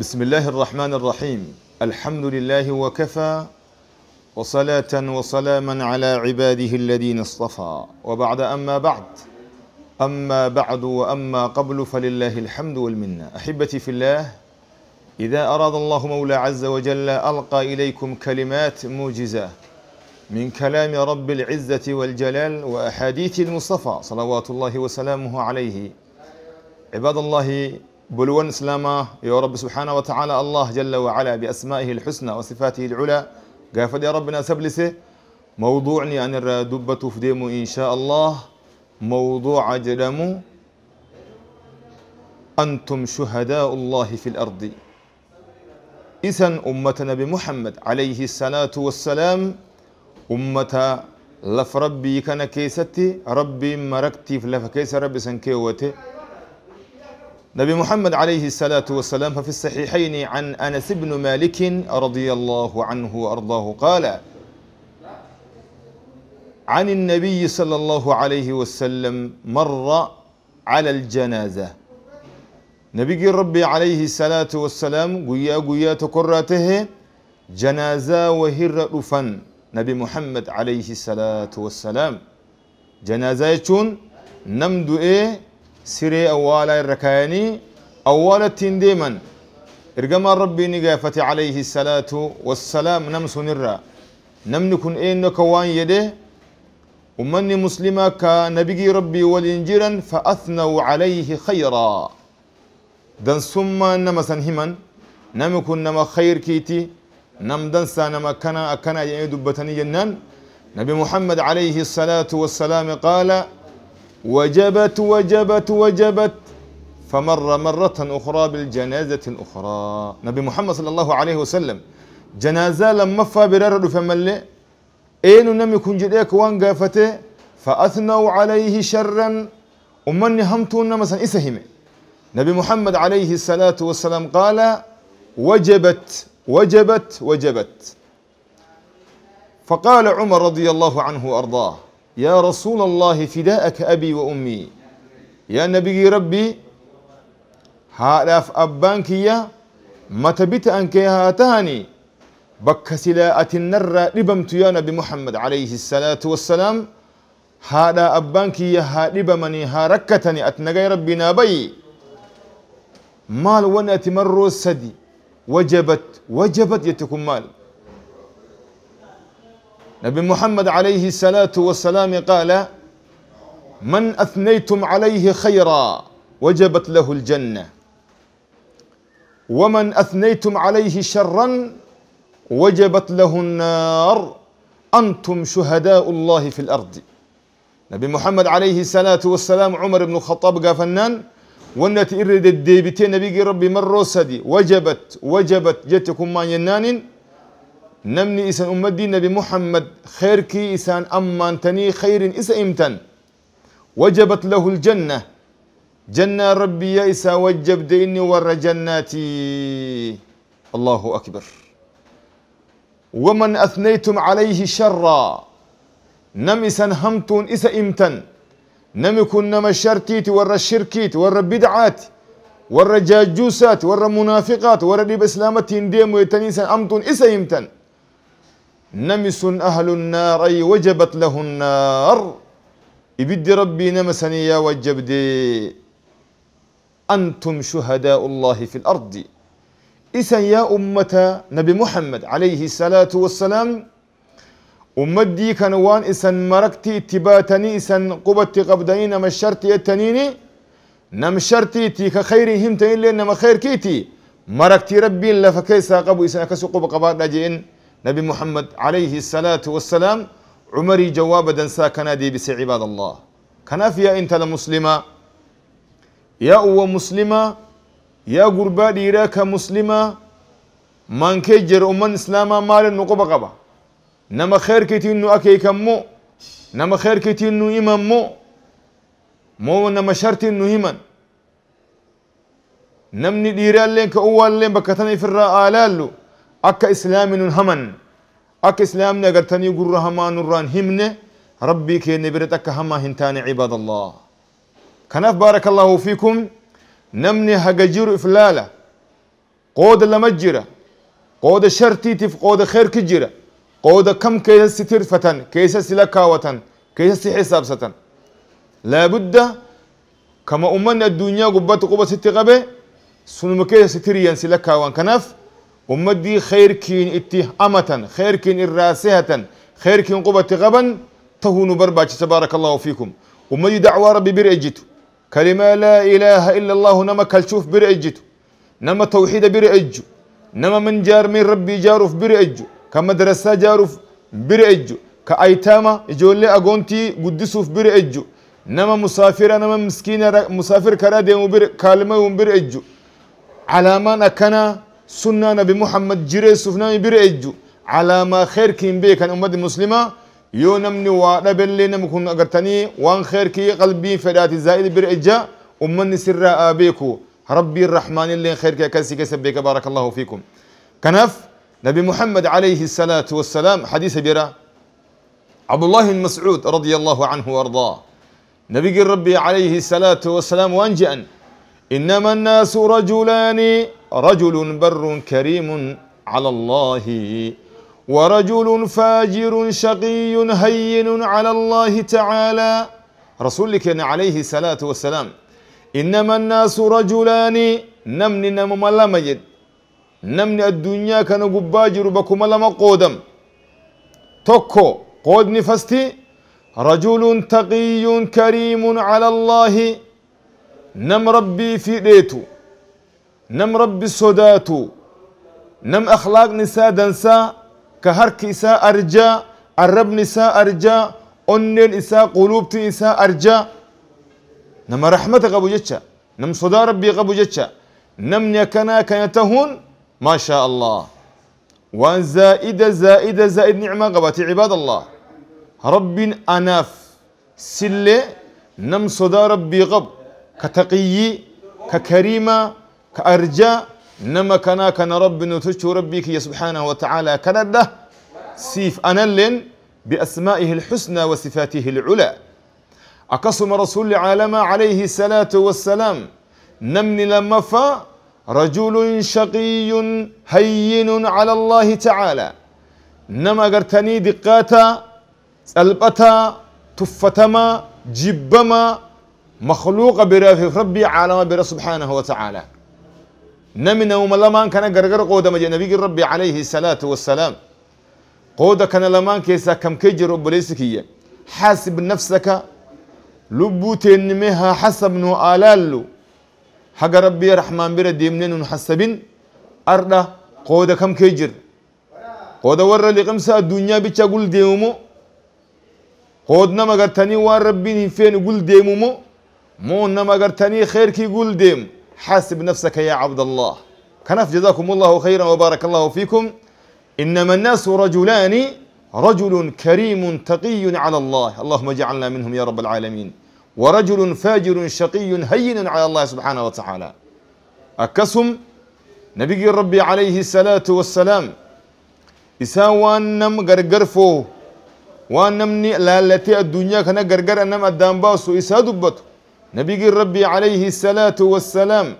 بسم الله الرحمن الرحيم الحمد لله وكفى وصلاة وسلاما على عباده الذين اصطفى وبعد أما بعد أما بعد وأما قبل فلله الحمد والمنة أحبتي في الله إذا أراد الله مولى عز وجل ألقى إليكم كلمات موجزة من كلام رب العزة والجلال وأحاديث المصطفى صلوات الله وسلامه عليه عباد الله بلون إسلاما يا رب سبحانه وتعالى الله جل وعلا بأسمائه الحسنى وصفاته العلى. قافد يا ربنا سبلسه. موضوعني أن الدبة فديمو إن شاء الله. موضوع جدمو أنتم شهداء الله في الأرض. إذن أمة نبي محمد عليه الصلاة والسلام أمة لف ربي كان كيستي ربي مركتي في لف كيس ربي سنكيوتي. نبي محمد عليه الصلاة والسلام ففي الصحيحين عن أنس بن مالك رضي الله عنه وأرضاه قال عن النبي صلى الله عليه وسلم مر على الجنازة. نبي ربي عليه الصلاة والسلام قويا قويا تكراته جنازة وهر رفن نبي محمد عليه الصلاة والسلام. جنازة يكون نمدو إيه؟ سري أولا الركاني أولا تنديما إرقما ربي نقافة عليه الصلاة والسلام نمس نرى نمنكن إن كوان يده ومن مسلما كان ربي والإنجيرا فأثنوا عليه خيرا دن ثم نما سنهما نمكن نما خير كيتي نم دنسا نما كان أكنا يعيد بطني نبي محمد عليه الصلاة والسلام قال وجبت وجبت وجبت فمر مرة أخرى بالجنازة الأخرى. نبي محمد صلى الله عليه وسلم جنازة لما فابرر فملي أين نمي كن جديك وان قافته فأثنوا عليه شرا. ومن همتون مثلا إسهم. نبي محمد عليه الصلاة والسلام قال وجبت وجبت وجبت. فقال عمر رضي الله عنه وأرضاه يا رسول الله فداءك أبي وأمي. يا نبي ربي هذا أبانك يا متى بت أنك هاتاني؟ بك سلاءة النرى لبمت يا نبي محمد عليه الصلاة والسلام. هذا أبانك يا هالب مني هاركتني أتنقي ربي نابي. مال وأنا تمر السدي وجبت وجبت يتكم مال. نبي محمد عليه الصلاة والسلام قال من أثنيتم عليه خيرا وجبت له الجنة ومن أثنيتم عليه شرا وجبت له النار أنتم شهداء الله في الأرض. نبي محمد عليه الصلاة والسلام عمر بن الخطاب قافنان ونت إرد الديبتين نبي ربي مرة سدي وجبت وجبت جتكم ما ينان نمني إسان أمدي نبي محمد خيركي إسان أمان تني خير إسا إمتن. وجبت له الجنة. جنة ربي يا إسا وجب ديني ور جناتي. الله أكبر. ومن أثنيتم عليه شرا. نم إسان همتون إسا إمتن. نم يكون نما شرتيت ور الشركيت ور بدعات ور جاجوسات ور منافقات ور ديب إسلامتين ديم ويتنيسا أمتون إسا إمتن. نمس أهل النار أي وجبت له النار. إبد ربي نمسني يا وجبدي. أنتم شهداء الله في الأرض. إذا يا أمة نبي محمد عليه الصلاة والسلام أمدي كان وان إسن مركتي اتباتني إسن قبت قبدين نما الشرط يتنيني نم شرطي تي كخير هم تين نما خير كيتي. مركتي ربي لفكيسا قبو إسن أكسو قب قبات جئن نبي محمد عليه الصلاة والسلام عمري جواب دنسا كنا دي بس عباد الله. كنا فيها انت لمسلمة يا أو مسلمة؟ يا قربا ديراك مسلمة؟ من كجر أمن إسلاما مال نقب قبا نما خير كتينو أكي كمو نما خير كتينو إمام مو؟ مو نما شرط إنو همن نمني ديرال لين بكتني في الرآلالو akka islaami nun haman akka islaamni agartanii gurra hamaa nurraan himne rabbii keenya biratti akka hamaa hin taane cibaad allah kanaaf baaraka allahu fiikum namni haga jiru if laala qooda lama jira qooda shartiitiif qooda kheerki jira qooda kam keessa si tirfatan keessa si lakkaawatan keessa si xisaabsatan laabudda kama ummanni addunyaa gubbatti quba sitti qabe sunuma keessa si tiriyan si lakkaawan kanaaf kheerkiin irraa sehatan kheerkiin qubatti qaban tahuu nu barbaachisa baaraka allahu fiikum ummadii dacwaa rabbi bira ejjitu كلمة لا إله إلا الله نما كالشوف بر أجتو نما توحيد بر أجو نما من جار من ربي جاروف بر أجو كمدرسة جاروف بر أجو كأيتاما جولي أغونتي قدسوف بر أجو نما مسافر نما مسكين مسافر كرا كلمة بر أجو على ما كان سنة نبي محمد جري سفنا بر أجو على ما خير كين بيك أمة المسلمة yoo namni waa dhaballee nama kun agartanii waan kheerkii qalbii fedhaati zaa'id bir ejja ummanni sirraa aa beeku rabbiin rahmaanillee kheerkii akkasii keessa beeka baaraka allahu fiikum kanaaf nabi muhammad alayhi salaatu wassalaam hadiisa bira عبد الله بن مسعود رضي الله عنه وارضاه نبي ربي عليه الصلاة والسلام وانجأ إنما الناس رجلان رجل بر كريم على الله ورجل فاجر شقي هين على الله تعالى. رسولك عليه الصلاة والسلام إنما الناس رجلان نمني نم لا مجد نمني الدنيا كان قباجر بكم لما قودم. توكو قود نفستي رجل تقي كريم على الله نم ربي في ديتو. نم ربي صداتو نم أخلاق نساء دنسا كهرك إساء أرجا الرب نساء أرجا أنن إساء قلوبت إساء أرجا. نما رحمتك أبو جتشا نم صدا ربي أبو جتشا. نم يكنا كنتهون ما شاء الله. وان زائدة زائدة زائد نعمة قبتي عباد الله. رب أناف سلة نم صدا ربي غب كتقي ككريمة كأرجا نما كنا كان رب نتشو ربك يا سبحانه وتعالى كنده سيف أنلن بأسمائه الحسنى وصفاته العلى. أقسم رسول العالم عليه الصلاة والسلام نمني لما فا رجل شقي هين على الله تعالى. نما قرتني دقاتا سلبتا تفتما جبما مخلوق برافق ربي عالم بر سبحانه وتعالى. نمنا وملمان كان غرغر قود مجي. نبي ربي عليه الصلاة والسلام. قود كان لمان كيسا كم كيجر بليسكية حاسب نفسك. لبوت نمها حسب نو آلالو. حق ربي رحمن بر ديمنين حسبين أردا قود كم كيجر قود ور لقمسا الدنيا بيتشا قول ديمو قود نما قرتني وان ربي فين قول ديمو مو نما قرتني خير كي قول ديم. حاسب نفسك يا عبد الله. كنف جزاكم الله خيرا وبارك الله فيكم. إنما الناس رجلان رجل كريم تقي على الله. اللهم اجعلنا منهم يا رب العالمين. ورجل فاجر شقي هين على الله سبحانه وتعالى. أكسم نبي ربي عليه الصلاة والسلام. إسان وانم غرغرفو وانمني لالتي الدنيا كان غرغر أنم أدام إسا دبتو. نبي ربي عليه الصلاة والسلام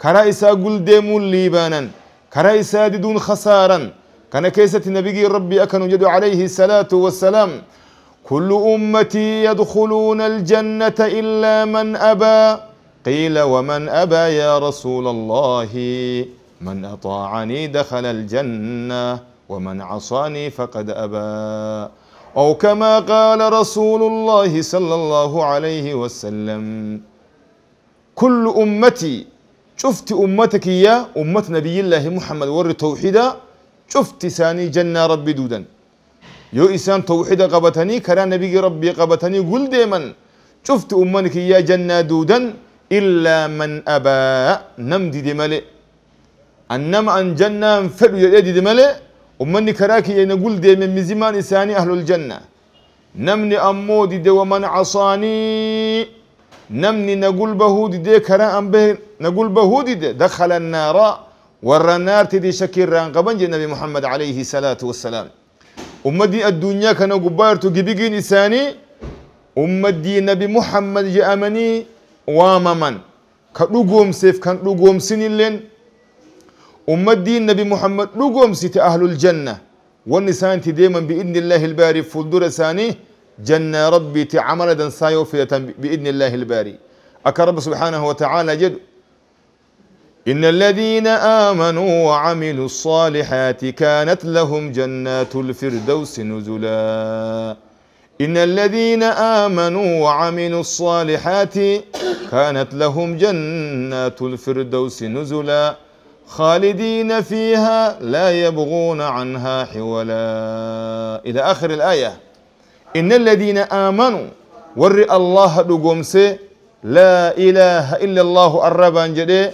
كرا إسا قل ديمون ليبانا كرا إسا دون خسارا كان كيسة نبي ربي أكن جد عليه الصلاة والسلام. كل أمتي يدخلون الجنة إلا من أبى. قيل ومن أبى يا رسول الله؟ من أطاعني دخل الجنة ومن عصاني فقد أبى. أو كما قال رسول الله صلى الله عليه وسلم كل أمتي شفت أمتك يا أمة نبي الله محمد ور توحيدا شفت ساني جنة ربي دودا. يو إسان توحيدا قبتني كرا نبي ربي قبتني قل ديما شفت أمتك يا جنة دودا إلا من أبى نمدي دي ملئ أنما أن جنة فلو يدي دي ملئ أمني كراكي نقول دي من مزمان إساني أهل الجنة نمني أمودي دي ومن عصاني نمني نقول بهودي دي كرا أم به نقول بهودي دي دخل النار ور النار تدي شكير ران قبنج النبي محمد عليه الصلاة والسلام أمدي الدنيا كان قبارتو جبيجين إساني أمدي نبي محمد جاءمني واممن كدوغوم سيف كان دوغوم سنين ummaddiin أم الدين نبي محمد لقوم ست أهل الجنة. والنسان تديما بإذن الله الباري فلدور ساني جنة ربي تعمل دن سايوفية بإذن الله الباري. أكرب سبحانه وتعالى جد. إن الذين آمنوا وعملوا الصالحات كانت لهم جنات الفردوس نزلا. إن الذين آمنوا وعملوا الصالحات كانت لهم جنات الفردوس نزلا. خالدين فيها لا يبغون عنها حولا. إلى آخر الآية. إن الذين آمنوا ور الله دقومس لا إله إلا الله الربان جدي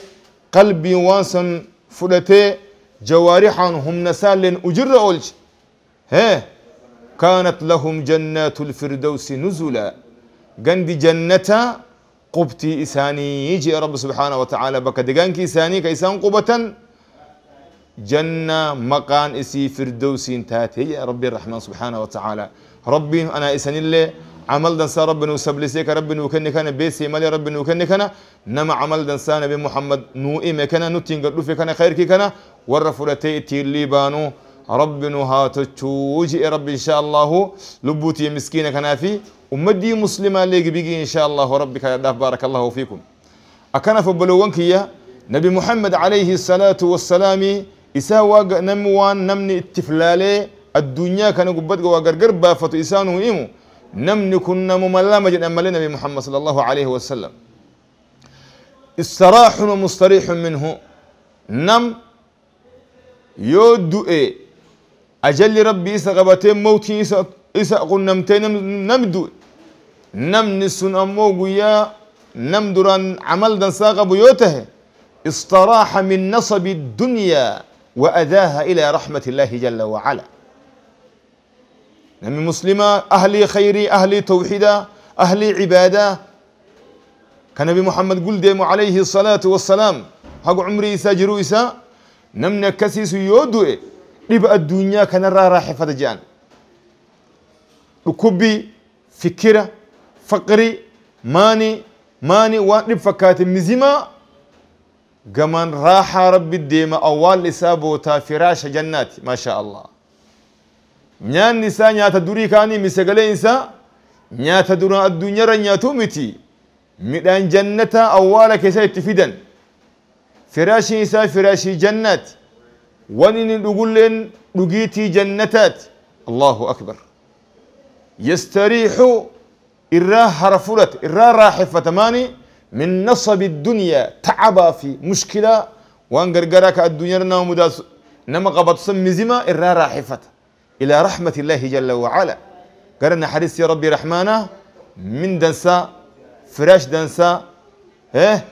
قلبي وانسن فلتي جوارحا هم نسال أجر أولج. كانت لهم جنات الفردوس نزلا. قند جنة قبتي إساني يجي رب سبحانه وتعالى بك. دقانك إساني كإسان قبة جنة مقان إسي فردوس تاتي يا ربي الرحمن سبحانه وتعالى. ربي أنا إسان الله عمل دنسا ربي نسبلسيك ربي نوكني كان بيسي مالي ربي نوكني كان. نما عمل دنسا نبي محمد نوئي مكان نتين قد في كان خير كي ورفلتي تيلي بانو. ربي نهاتشوجي ربي إن شاء الله. لبوتي مسكينة كان أمدي مسلمة ليك بيجي إن شاء الله ربك يا بارك الله فيكم. أكنا فبلوانك يا نبي محمد عليه الصلاة والسلام إسا واق نموان نمني اتفلالي الدنيا كان قبض وقرقر بافتو إسانو إيمو. نمني كنا مملا مجد أمالي نبي محمد صلى الله عليه وسلم. استراح ومستريح منه. نم يودو إيه. أجل ربي إسا غبتين موتي إسا إسا نمني سن أمو قيا نم دران عمل دن ساقب يوته استراح من نصب الدنيا وأذاها إلى رحمة الله جل وعلا. نمي مسلمة أهلي خيري أهلي توحيدا أهلي عبادة. كان نبي محمد قل ديم عليه الصلاة والسلام حق عمري إسا جرو إسا. نمنا كسيس يودو لبقى الدنيا كان را راح فتجان ركبي فكرة فقري ماني ماني وان فكات مزما كمان راحة ربي الديمة أول إسابوتا فراش جنات ما شاء الله nyaanni isaa nyaata durii kaanii misagalee isaa nyaata dura addunyaarra nyaatu miti midhaan jannata awwaala keessa itti fidan firaashiin isaa firaashii jannaati wan inni dhugulleen dhugiitii jannataati allahu akbar yastariixu إراه هرفلت إراه راح فتماني من نصب الدنيا تعبا في مشكلة وان قرقراك الدنيا رنا ومداس نما قبط سمزما إراه راح إلى رحمة الله جل وعلا. قرنا حديث يا ربي رحمانا من دنسا فراش دنسا إيه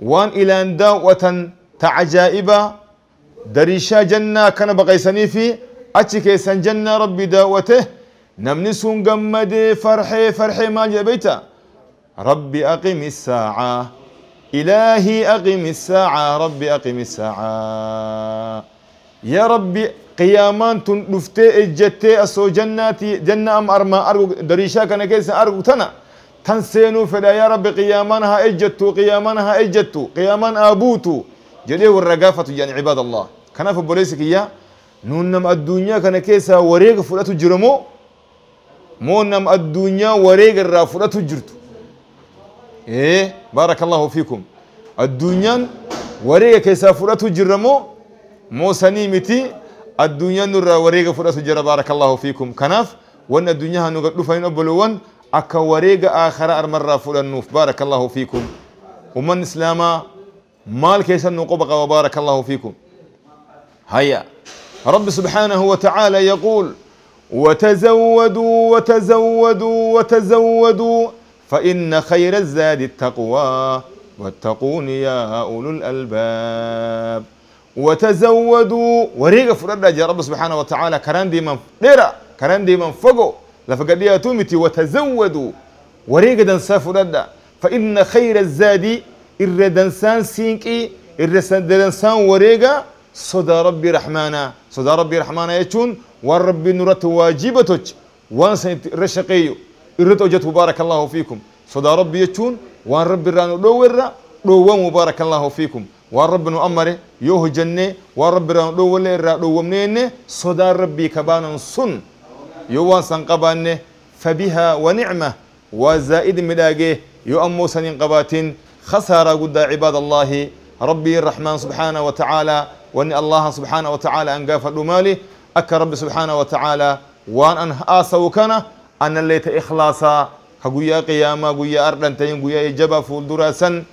وان إلى أن وتن تعجائبا دريشا جنة كان بقي سنيفي أتشكي سن جنة ربي داوته نمنسون قمدي فرحي فرحي ما جبيتا ربي أقم الساعة. إلهي أقم الساعة. ربي أقم الساعة. يا ربي قيامان تن دفتي إجتي أسو جناتي جنة أم أرما أرغو دريشا كان كيس أرغو تنا. تنسينو فدا يا رب قيامانها إجتو قيامانها إجتو قيامان آبوتو. جدي والرقافة يعني عباد الله. كان في بوليسك يا. نونم الدنيا كان كيسا وريق فلاتو مونم الدنيا وريق الرا فلاتو جرتو إيه؟ بارك الله فيكم. الدنيا وريق كيسا فلاتو جرمو مو؟ سنيمتي الدنيا نور وريغا فرس جرى بارك الله فيكم. كناف. وأن الدنيا نقد دفين أبلوان أكا وريغا آخر أرمر فول النوف بارك الله فيكم. ومن إسلاما مال كيسا نقبق. وبارك الله فيكم. هيا. رب سبحانه وتعالى يقول وتزودوا وتزودوا وتزودوا فإن خير الزاد التقوى واتقون يا أولو الألباب. وتزودوا وريق فرد جاء رب سبحانه وتعالى. كران دي من ديرا كران دي من فوقو. لفقد تومتي. وتزودوا وريق دنسا فرد فإن خير الزاد إر دنسان سينكي إر دنسان وريقا صدى ربي رحمانا. صدى ربي رحمانا يتون ورب نورت واجبتك وان سنت رشقي رتوجت مبارك الله فيكم. صدى ربي يتون وان رب رانو دو ورا دو مبارك الله فيكم. ورب نؤمر يوه جنة. ورب رانو دو ولا را دو منين صدى ربي كبان سن. يو وان سن قبان فبها ونعمة. وزائد ملاقي. يؤمو سن قبات خسارة قد عباد الله. ربي الرحمن سبحانه وتعالى. وان الله سبحانه وتعالى انقافل مالي. اك رب سبحانه وتعالى وان أن آسو كان أن ليت إخلاصا كغيا قياما غيا أردن تين غيا جبا فول دراسا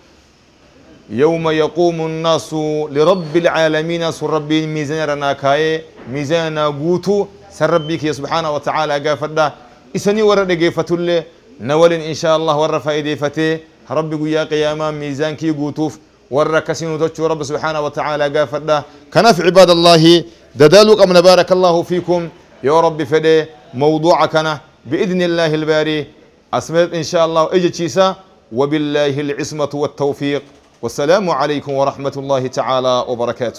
يوم يقوم الناس لرب العالمين سر ربي ميزان رنا كاي ميزان غوتو سر ربك سبحانه وتعالى غافر اسني ورد غيفتل نول إن شاء الله ورفا ايديفته ربي غيا قياما ميزان كي غوتوف وركسين وتشو رب سبحانه وتعالى قافلنا. كنف عباد الله دادالوك أمنا بارك الله فيكم. يا رب فدي موضوعكنا بإذن الله الباري أسمعت إن شاء الله إجي تشيسا. وبالله العصمة والتوفيق. والسلام عليكم ورحمة الله تعالى وبركاته.